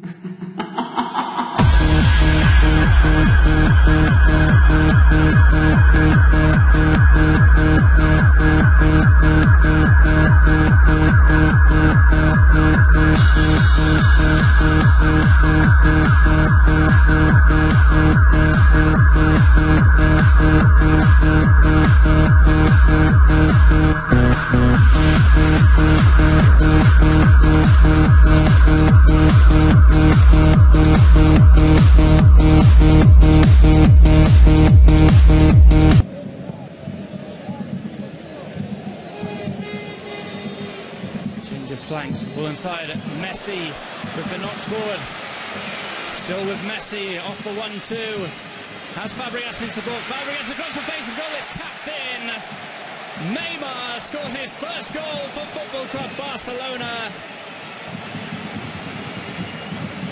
Thank you. Of flanks, ball inside. Messi with the knock forward. Still with Messi, off for 1 2. Has Fabregas in support. Fabregas across the face of goal, it's tapped in. Neymar scores his first goal for Football Club Barcelona.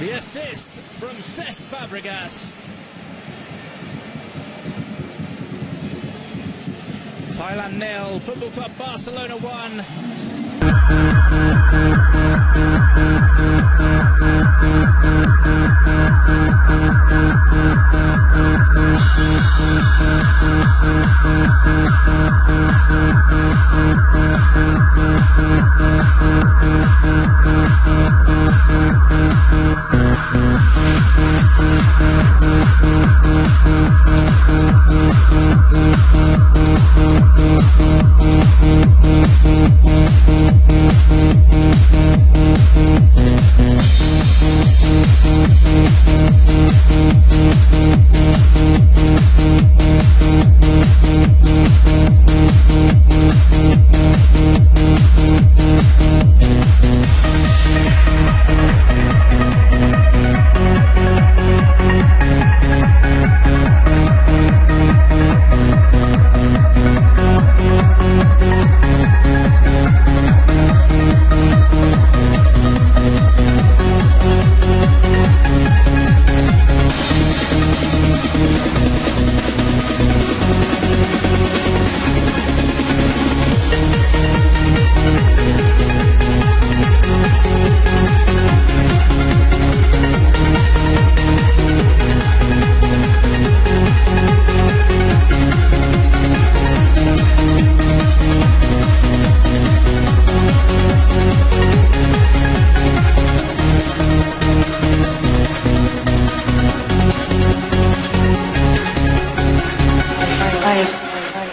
The assist from Cesc Fabregas. Thailand nil, Football Club Barcelona 1. Thank you.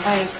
I